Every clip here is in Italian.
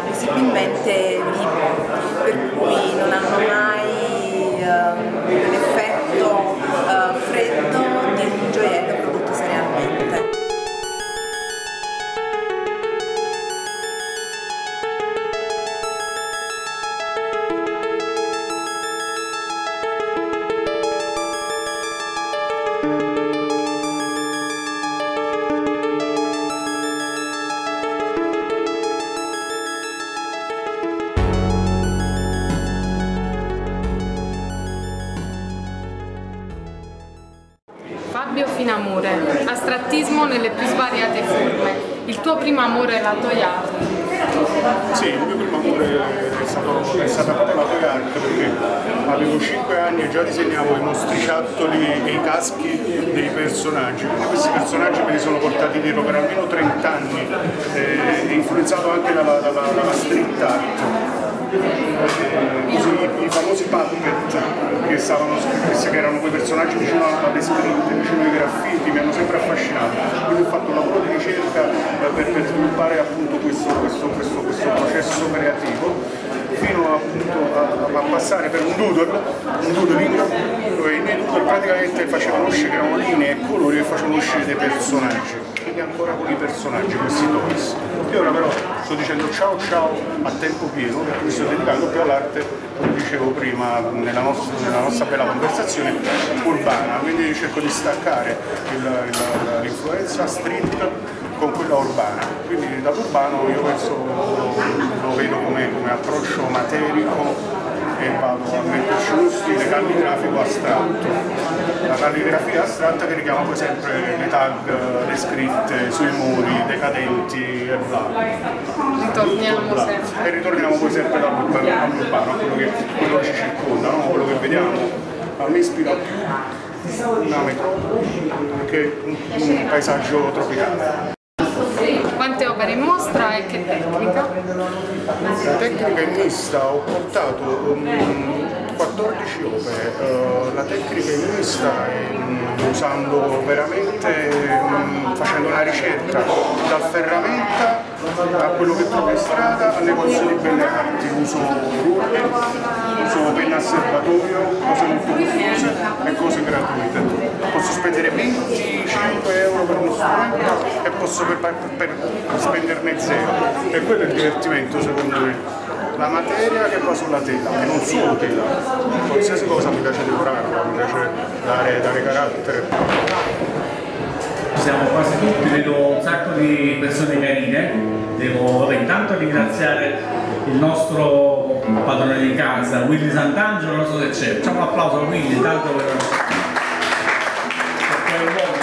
visibilmente vivo, per cui nelle più svariate forme. Il tuo primo amore è la toy. Sì, il mio primo amore è, stato, è stata proprio la toy art perché avevo 5 anni e già disegnavo i mostriciattoli e i caschi dei personaggi. Quindi questi personaggi me li sono portati dietro per almeno 30 anni eh, influenzato anche dalla, dalla, dalla street art così i famosi puppet che, stavano, che erano quei personaggi vicino alle scritte, vicino ai graffiti, mi hanno sempre affascinato. Quindi ho fatto un lavoro di ricerca per, per sviluppare appunto questo, questo, questo, questo processo creativo fino appunto a, a, passare per un doodle, un doodling, dove i doodle praticamente facevano uscire, linee e colori che facevano uscire dei personaggi, quindi ancora con i personaggi, questi toys. Io ora però sto dicendo ciao ciao a tempo pieno, perché mi sto dedicando più all'arte, come dicevo prima nella nostra, nella nostra, bella conversazione, urbana, quindi cerco di staccare l'influenza street con quella urbana, quindi dall'urbano io penso lo vedo come, come approccio materico e vado a metterci uno stile calligrafico astratto. La calligrafia astratta che richiama poi sempre le tag, le scritte sui muri, decadenti e bla. Ritorniamo bla. sempre. E ritorniamo poi sempre all'urbano, a quello che, quello che ci circonda, no? quello che vediamo. A me ispira più una metropoli che un, un paesaggio tropicale. Quante opere in mostra e che tecnica? Tecnica è mista, ho portato um, 14 opere, uh, la tecnica è mista um, usando veramente, um, facendo una ricerca dal ferramenta a quello che trovo in strada alle cose di belle arti, uso rulli, uso penna a serbatoio, cose molto costose e cose gratuite. Posso spendere 25 euro per uno strumento e posso per, per, per spenderne zero. E quello è il divertimento secondo me. La materia che va sulla tela, e non solo tela, qualsiasi cosa mi piace decorarla, mi piace dare, dare carattere siamo quasi tutti, vedo un sacco di persone carine, devo vabbè, intanto ringraziare il nostro padrone di casa, Willy Sant'Angelo, non so se c'è, facciamo un applauso a Willy intanto per... perché è un uomo,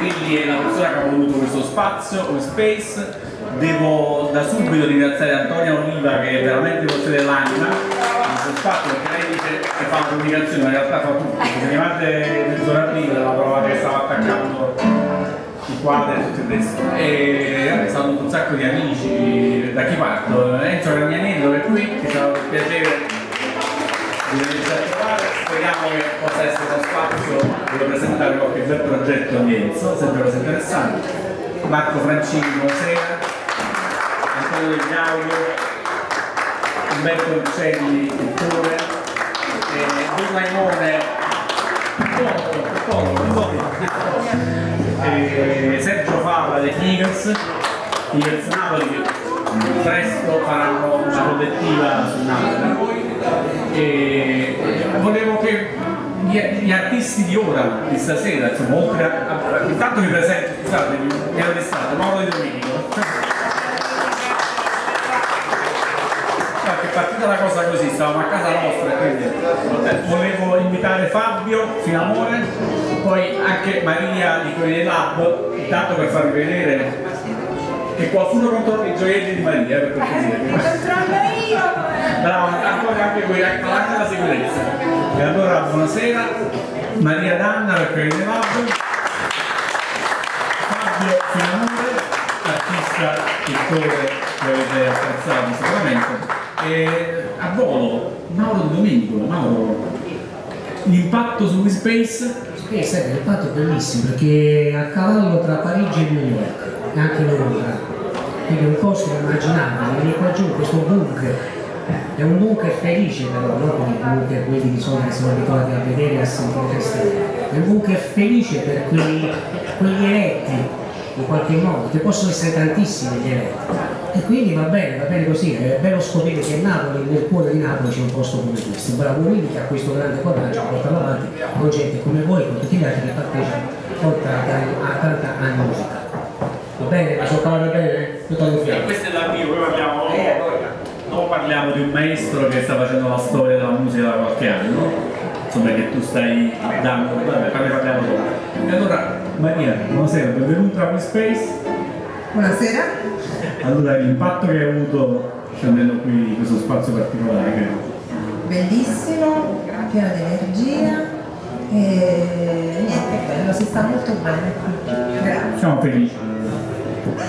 Willy è la persona che ha voluto questo spazio, come space, devo da subito ringraziare Antonia Oliva che è veramente il dell'anima questo spazio perché lei dice che fa comunicazione ma in realtà fa tutto. Se rimane i quadri e tutto il resto. E vabbè, sono un sacco di amici. Da chi parto Enzo Ragnanello è qui? Che sarà un piacere speriamo che possa essere uno spazio dove presentare qualche bel progetto di Enzo. Sempre cose interessanti. Marco Francini buonasera. Antonio Degli Audio Umberto Uccelli, pittore, eh, Sergio Fava dei Eagles, Eagles Napoli che presto faranno una collettiva su Napoli. E volevo che gli, gli, artisti di ora, di stasera, insomma, oltre a, intanto vi presento, scusate, mi ero distratto, Mauro Di Domenico. partita la cosa così, stavamo a casa nostra quindi eh, volevo invitare Fabio Finamore, poi anche Maria di Corriere Lab, intanto per farvi vedere che qualcuno controlla i gioielli di Maria, per cortesia. Controllo io! Bravo, ancora anche qui, anche la sicurezza. E allora buonasera, Maria Danna per Corriere Lab. Fabio Finamore, artista, pittore che avete apprezzato sicuramente. E a volo, Mauro Domenico, Mauro, l'impatto su WeSpace? Sì, sai, l'impatto è bellissimo perché a cavallo tra Parigi e New York e anche Londra. Quindi un posto immaginabile, vieni qua giù questo bunker, è un bunker felice però, non come i bunker quelli che siamo abituati a vedere a sentire. È un bunker felice per quei, quegli eletti, in qualche modo, che possono essere tantissimi gli eletti. E quindi va bene, va bene così, è bello scoprire che a Napoli, nel cuore di Napoli c'è un posto come questo. Bravo Willy che ha questo grande coraggio a portarlo avanti con gente come voi, con tutti gli altri che partecipano oltre a tanta anni musica. Va bene? Mi sono parlato bene? Tutto al fianco. Questo è l'arrivo, poi parliamo, dopo parliamo di un maestro che sta facendo la storia della musica da qualche anno, insomma che tu stai dando, vabbè, parliamo dopo. E allora, Maria, buonasera, benvenuta a WeSpace. Buonasera. Allora, l'impatto che hai avuto scendendo qui in questo spazio particolare, che Bellissimo, pieno di energia e niente, bello, si sta molto bene qui. Grazie. siamo felici.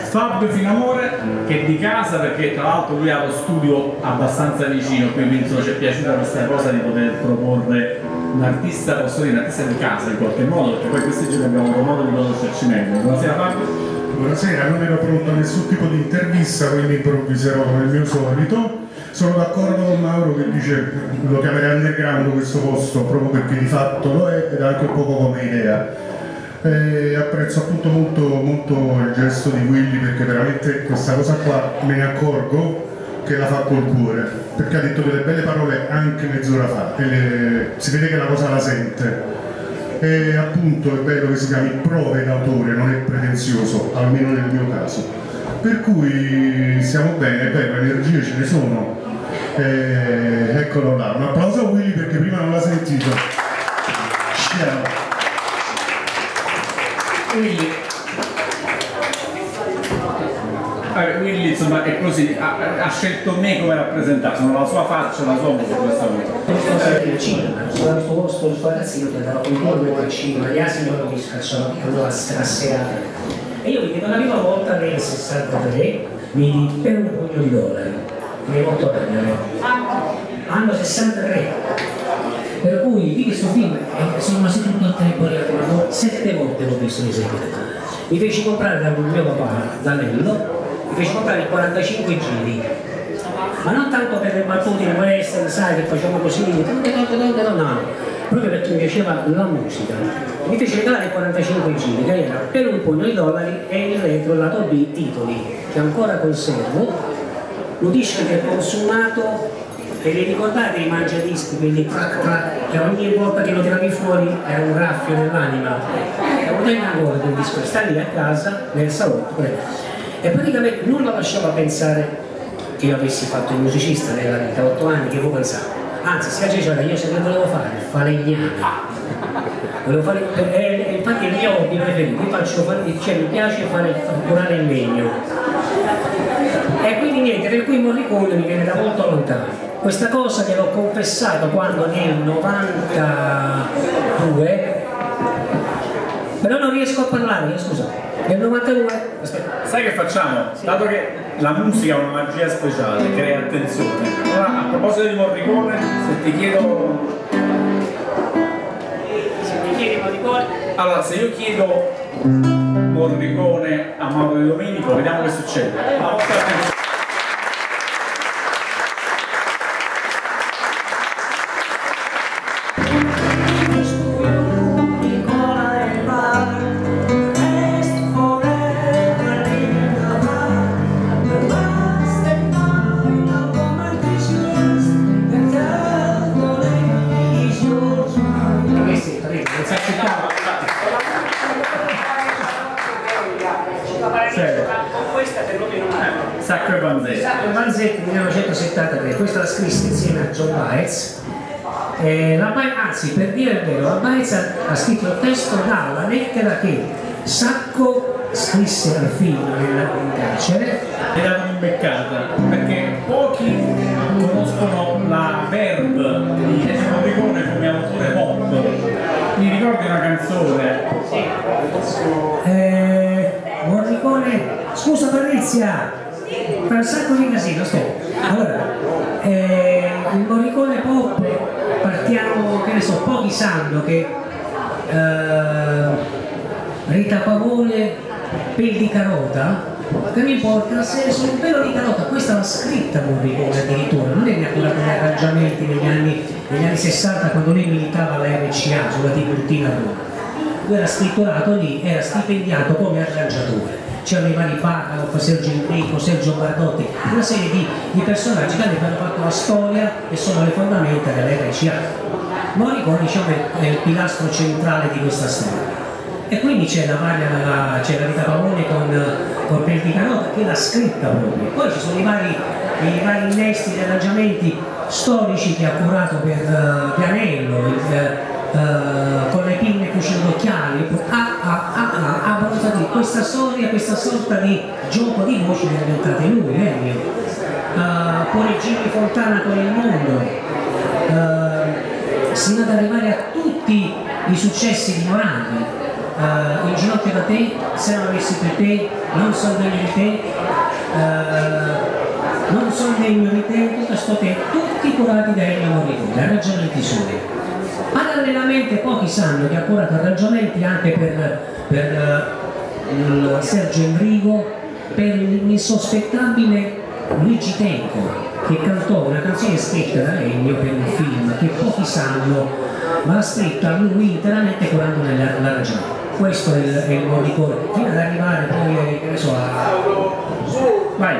Fabio Finamore che è di casa perché tra l'altro lui ha lo studio abbastanza vicino, quindi insomma ci è piaciuta questa cosa di poter proporre un artista, posso dire un artista di casa in qualche modo, perché poi questi giorni abbiamo avuto modo di conoscerci meglio. Buonasera Fabio. Buonasera, non ero pronto a nessun tipo di intervista, quindi improvviserò come il mio solito. Sono d'accordo con Mauro che dice lo chiamerei underground questo posto proprio perché di fatto lo è ed anche un poco come idea. E apprezzo appunto molto, molto il gesto di Willy perché veramente questa cosa qua me ne accorgo che la fa col cuore perché ha detto delle belle parole anche mezz'ora fa e le- si vede che la cosa la sente e appunto è bello che si chiami prove d'autore, non è pretenzioso, almeno nel mio caso. Per cui stiamo bene, bello, energie ce ne sono. E eccolo là, un applauso a Willy perché prima non l'ha sentito. Ciao. Willy. Willy insomma è così, ha, ha scelto me come rappresentante, sono la sua faccia, la sua voce questa volta. Stato al cinema, al posto, il ragazzino che andava con lui al cinema, gli asini non mi scacciavano, io andavo a strasserare. E io mi la prima volta nel 63 mi di per un pugno di dollari, molto ridere. Anno 63. Per cui di questo film sono quasi tutto il tempo sette volte l'ho visto in esecuzione. Mi feci comprare da mio papà, Danello, mi feci comprare i 45 giri ma non tanto per le battute in western, sai che facciamo così, no, no, proprio perché mi piaceva la musica. Mi fece regalare 45 giri, che era per un pugno di dollari e il retro, lato B, titoli, che ancora conservo, un disco che è consumato e vi ricordate i mangiadischi, quelli che ogni volta che lo tiravi fuori era un raffio nell'anima. È un tempo ancora quel disco, sta lì a casa, nel salotto, e praticamente nulla lasciava pensare che io avessi fatto il musicista nella vita, 8 anni, che avevo pensato. Anzi, si faceva io se che volevo fare, falegname. Volevo fare, eh, eh, infatti è il mio hobby preferito, io faccio, cioè, mi piace fare curare il legno. E quindi niente, per cui Morricone mi viene da molto lontano. Questa cosa che l'ho confessato quando nel 92, però non riesco a parlare, scusa, nel 92, aspetta, Sai che facciamo? Dato che la musica ha una magia speciale, crea attenzione. Allora, a proposito di Morricone, se ti chiedo. se mi chiedi Morricone, Allora, se io chiedo Morricone a Mauro Di Domenico, vediamo che succede. Anzi, per dire il vero, la Baez ha, scritto il testo dalla lettera che Sacco scrisse al figlio in carcere È dato un'imbeccata, perché pochi conoscono la verb di Ennio Morricone come autore pop. Mi ricordi una canzone? Eh, Morricone, scusa Patrizia, fa un sacco di casino, aspetta. Allora, so, pochi sanno che eh, Rita Pavone, pel di carota, che mi porta se sono un pelo di carota, questa l'ha scritta Morricone addirittura, non è che ha curato gli arrangiamenti negli anni, negli anni 60 quando lei militava alla RCA sulla Tiburtina Roma. Lui era scritturato lì, era stipendiato come arrangiatore. C'erano i vari Bacalov, Sergio Enrico, Sergio Bardotti, una serie di, di personaggi che hanno fatto la storia e sono le fondamenta dell'RCA. Morricone diciamo, è il pilastro centrale di questa storia e quindi c'è la maglia, c'è la Rita Pavone con, con Pel di Carota che l'ha scritta proprio. Poi ci sono i vari, i vari innesti di arrangiamenti storici che ha curato per uh, Pianello, il, uh, con le pinne cucine d'occhiali, ha, ha, ha, ha dire questa storia, questa sorta di gioco di voci che è diventate lui, Ennio. Uh, poi Jimmy Fontana con il mondo. Uh, sino ad arrivare a tutti i successi di Morandi, uh, in ginocchio da te, se non avessi per te, non sono degno di te, uh, non sono degno di te, tutto sto te, tutti curati da Ennio Morricone, arrangiamenti suoi. Parallelamente pochi sanno che ha curato arrangiamenti anche per, per uh, Sergio Enrico, per l'insospettabile Luigi Tenco, che cantò una canzone scritta da Ennio per un film che pochi sanno, ma l'ha scritta lui interamente curando l'arrangiamento questo è il, è il Morricone fino ad arrivare poi che ne so a... vai.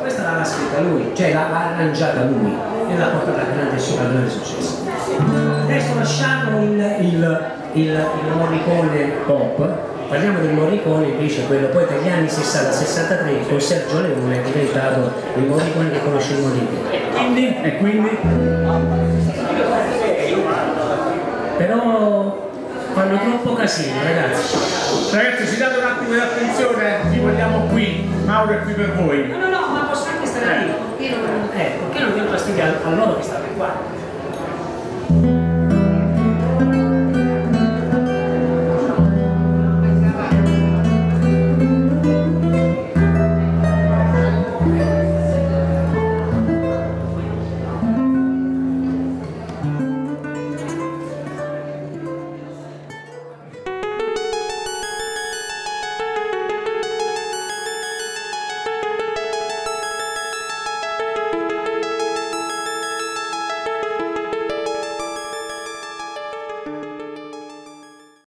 Questa l'ha scritta lui cioè l'ha arrangiata lui e l'ha portata a grande, a grande successo adesso lasciamo il, il, il, il Morricone pop. Parliamo del Morricone invece quello poi dagli anni 60-63 con Sergio Leone è diventato il Morricone che conosciamo di più e quindi? e quindi? però fanno troppo casino ragazzi. Ragazzi ci date un attimo di attenzione? Vi vogliamo qui? Mauro è qui per voi. No no no ma posso anche stare lì? Perché non, eh, perché non vi fastidio a loro che state qua